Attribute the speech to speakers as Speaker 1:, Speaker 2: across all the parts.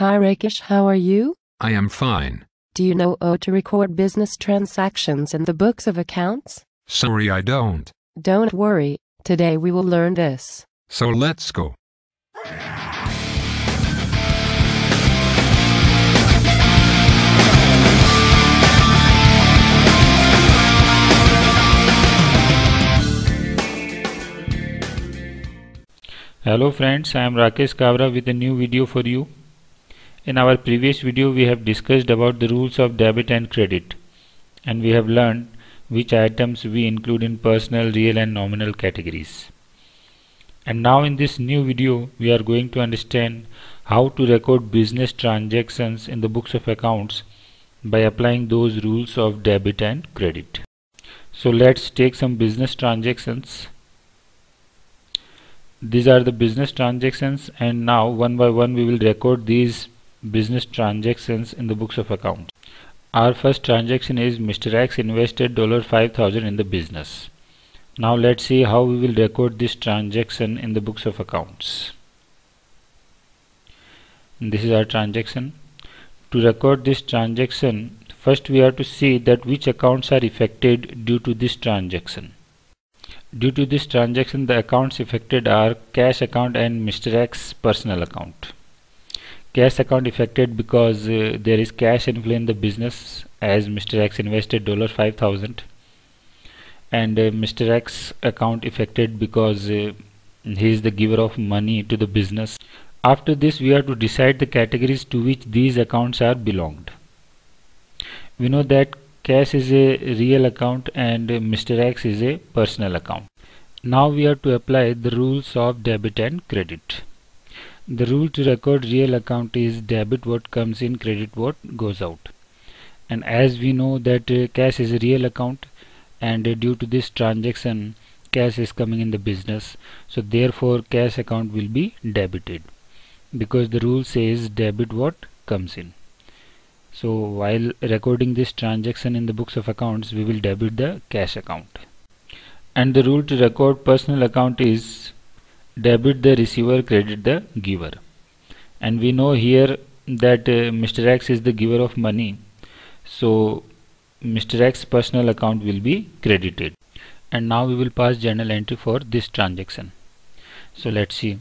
Speaker 1: Hi Rakesh, how are you?
Speaker 2: I am fine.
Speaker 1: Do you know how to record business transactions in the books of accounts?
Speaker 2: Sorry I don't.
Speaker 1: Don't worry, today we will learn this.
Speaker 2: So let's go.
Speaker 3: Hello friends, I am Rakesh Kabra with a new video for you. In our previous video we have discussed about the rules of debit and credit and we have learned which items we include in personal, real and nominal categories. And now in this new video we are going to understand how to record business transactions in the books of accounts by applying those rules of debit and credit. So let's take some business transactions these are the business transactions and now one by one we will record these business transactions in the books of account. Our first transaction is Mr. X invested $5000 in the business. Now let's see how we will record this transaction in the books of accounts. This is our transaction. To record this transaction, first we have to see that which accounts are affected due to this transaction. Due to this transaction, the accounts affected are cash account and Mr. X personal account. Cash account affected because uh, there is cash inflow in the business as Mr. X invested dollar $5000 and uh, Mr. X account affected because uh, he is the giver of money to the business. After this we have to decide the categories to which these accounts are belonged. We know that cash is a real account and Mr. X is a personal account. Now we have to apply the rules of debit and credit. The rule to record real account is debit what comes in credit what goes out. And as we know that uh, cash is a real account and uh, due to this transaction cash is coming in the business. So therefore cash account will be debited because the rule says debit what comes in. So while recording this transaction in the books of accounts we will debit the cash account. And the rule to record personal account is debit the receiver credit the giver. And we know here that uh, Mr. X is the giver of money. So Mr. X personal account will be credited. And now we will pass journal entry for this transaction. So let's see.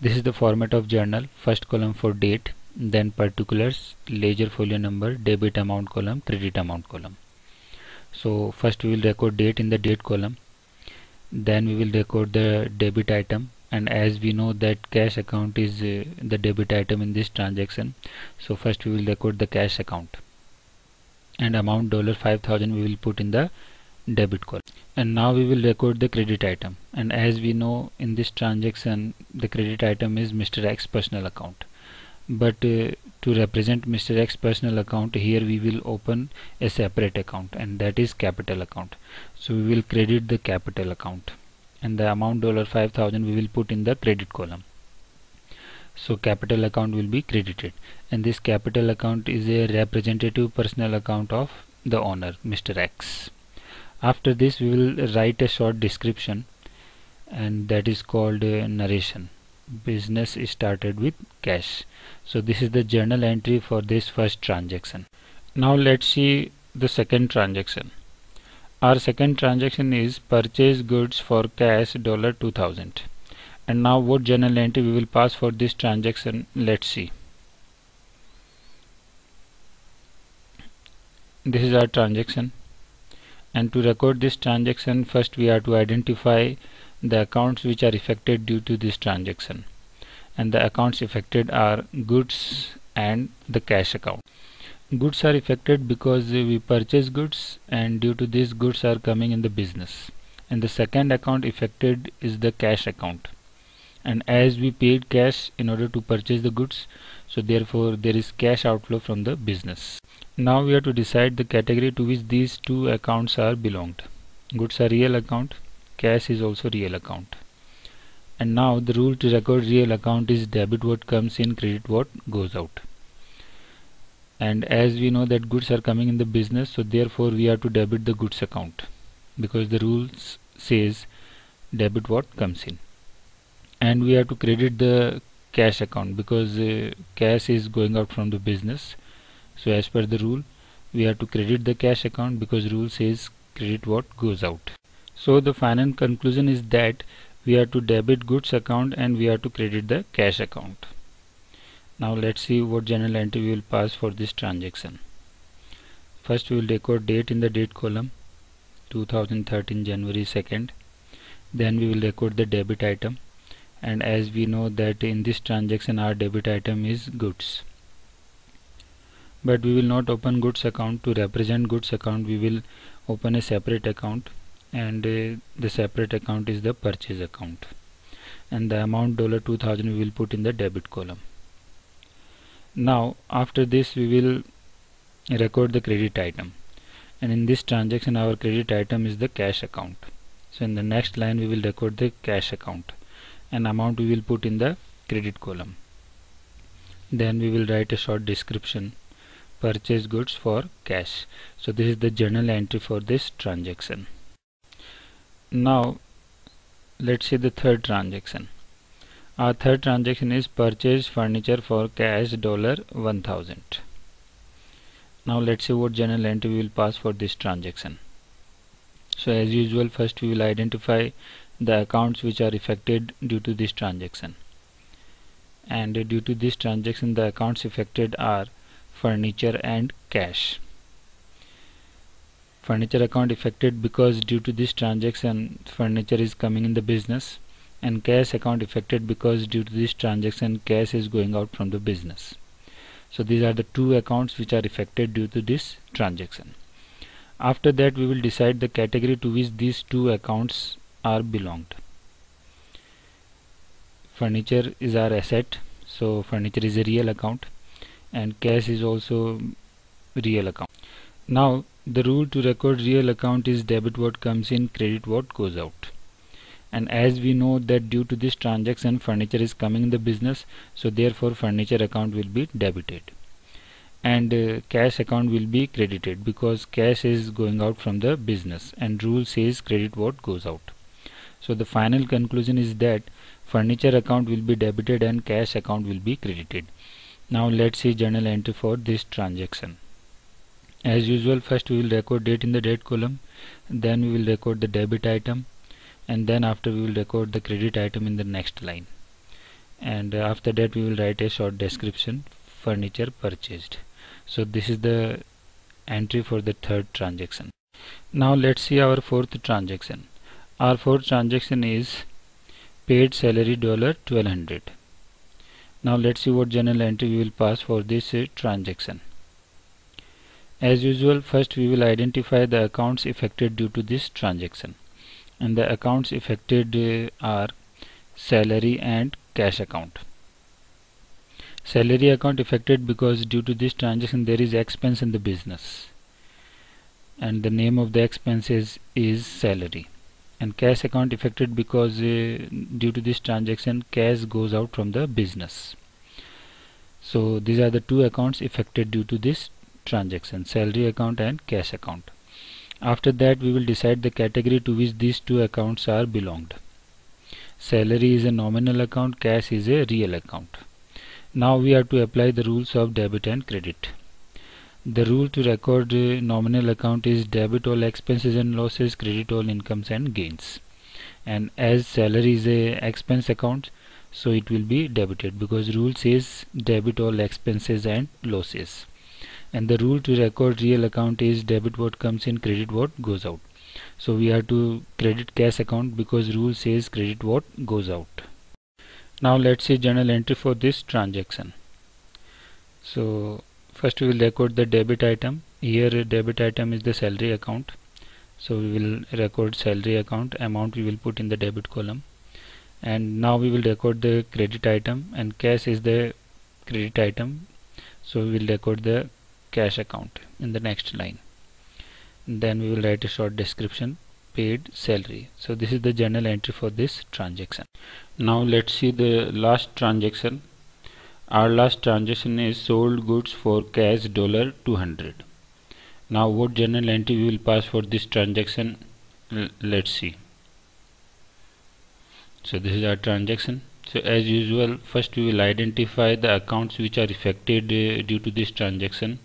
Speaker 3: This is the format of journal. First column for date then particulars ledger folio number debit amount column credit amount column. So first we will record date in the date column then we will record the debit item. And as we know that cash account is uh, the debit item in this transaction so first we will record the cash account. And amount dollar 5000 we will put in the debit column and now we will record the credit item. And as we know in this transaction the credit item is Mr. X personal account. But uh, to represent Mr. X personal account here we will open a separate account and that is capital account so we will credit the capital account and the amount dollar 5000 we will put in the credit column so capital account will be credited and this capital account is a representative personal account of the owner Mr. X after this we will write a short description and that is called uh, narration business is started with cash. So this is the journal entry for this first transaction. Now let's see the second transaction. Our second transaction is purchase goods for cash dollar 2000 and now what journal entry we will pass for this transaction? Let's see. This is our transaction. And to record this transaction first we have to identify the accounts which are affected due to this transaction. And the accounts affected are goods and the cash account. Goods are affected because we purchase goods and due to this goods are coming in the business. And the second account affected is the cash account. And as we paid cash in order to purchase the goods so therefore there is cash outflow from the business. Now we have to decide the category to which these two accounts are belonged. Goods are real account cash is also real account. And now the rule to record real account is debit what comes in credit what goes out. And as we know that goods are coming in the business so therefore we have to debit the goods account. Because the rules says debit what comes in. And we have to credit the cash account because uh, cash is going out from the business. So as per the rule we have to credit the cash account because rule says credit what goes out so the final conclusion is that we are to debit goods account and we are to credit the cash account. Now let's see what journal entry we will pass for this transaction. First we will record date in the date column 2013 January 2nd then we will record the debit item. And as we know that in this transaction our debit item is goods. But we will not open goods account. To represent goods account we will open a separate account and uh, the separate account is the purchase account. And the amount dollar 2000 we will put in the debit column. Now after this we will record the credit item. And in this transaction our credit item is the cash account. So in the next line we will record the cash account and amount we will put in the credit column. Then we will write a short description purchase goods for cash. So this is the journal entry for this transaction now let's see the third transaction. Our third transaction is purchase furniture for cash dollar 1000 now let's see what journal entry we will pass for this transaction. So as usual first we will identify the accounts which are affected due to this transaction. And due to this transaction the accounts affected are furniture and cash furniture account affected because due to this transaction furniture is coming in the business and cash account affected because due to this transaction cash is going out from the business. So these are the two accounts which are affected due to this transaction. After that we will decide the category to which these two accounts are belonged. Furniture is our asset so furniture is a real account and cash is also real account. Now the rule to record real account is debit what comes in credit what goes out and as we know that due to this transaction furniture is coming in the business so therefore furniture account will be debited and uh, cash account will be credited because cash is going out from the business and rule says credit what goes out so the final conclusion is that furniture account will be debited and cash account will be credited. Now let's see journal entry for this transaction. As usual first we will record date in the date column then we will record the debit item and then after we will record the credit item in the next line. And after that we will write a short description furniture purchased. So this is the entry for the third transaction. Now let's see our fourth transaction. Our fourth transaction is paid salary dollar 1200 now let's see what journal entry we will pass for this uh, transaction as usual first we will identify the accounts affected due to this transaction. And the accounts affected uh, are salary and cash account. Salary account affected because due to this transaction there is expense in the business. And the name of the expenses is salary. And cash account affected because uh, due to this transaction cash goes out from the business. So these are the two accounts affected due to this transaction salary account and cash account after that we will decide the category to which these two accounts are belonged salary is a nominal account cash is a real account now we have to apply the rules of debit and credit the rule to record nominal account is debit all expenses and losses, credit all incomes and gains. And as salary is a expense account, so it will be debited because rule says debit all expenses and losses. And the rule to record real account is debit what comes in, credit what goes out. So we have to credit cash account because rule says credit what goes out. Now let's see journal entry for this transaction. So first we will record the debit item here debit item is the salary account so we will record salary account amount we will put in the debit column and now we will record the credit item and cash is the credit item so we will record the cash account in the next line. Then we will write a short description paid salary. So this is the journal entry for this transaction. Now let's see the last transaction. Our last transaction is sold goods for cash dollar 200 now what journal entry we will pass for this transaction? L let's see. So this is our transaction. So as usual first we will identify the accounts which are affected uh, due to this transaction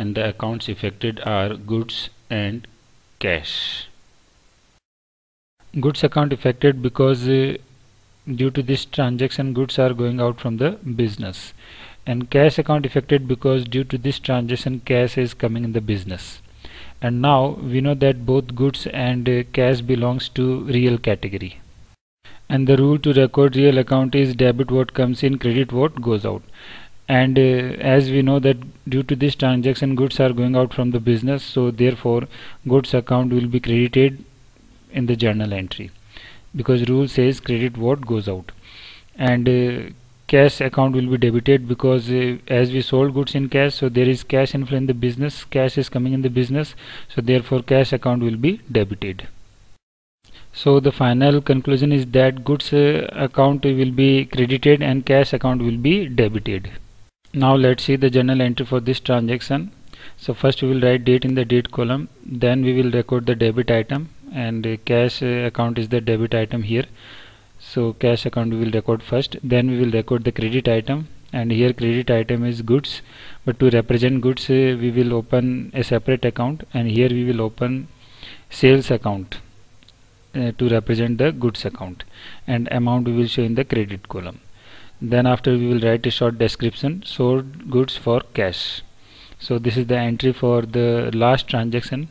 Speaker 3: and the accounts affected are goods and cash. Goods account affected because uh, due to this transaction goods are going out from the business. And cash account affected because due to this transaction cash is coming in the business. And now we know that both goods and uh, cash belongs to real category. And the rule to record real account is debit what comes in credit what goes out and uh, as we know that due to this transaction goods are going out from the business so therefore goods account will be credited in the journal entry. Because rule says credit what goes out. And uh, cash account will be debited because uh, as we sold goods in cash so there is cash inflow in the business cash is coming in the business so therefore cash account will be debited. So the final conclusion is that goods uh, account will be credited and cash account will be debited now let's see the journal entry for this transaction. So first we will write date in the date column then we will record the debit item and cash uh, account is the debit item here. So cash account we will record first then we will record the credit item and here credit item is goods. But to represent goods uh, we will open a separate account and here we will open sales account uh, to represent the goods account and amount we will show in the credit column then after we will write a short description sold goods for cash. So this is the entry for the last transaction.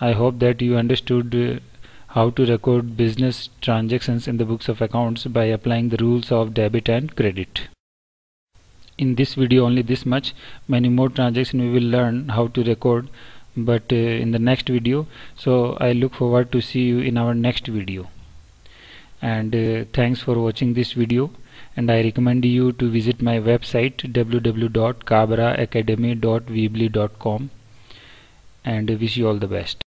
Speaker 3: I hope that you understood uh, how to record business transactions in the books of accounts by applying the rules of debit and credit. In this video only this much, many more transactions we will learn how to record but uh, in the next video. So I look forward to see you in our next video. And uh, thanks for watching this video and I recommend you to visit my website www.kabraacademy.weebly.com and wish you all the best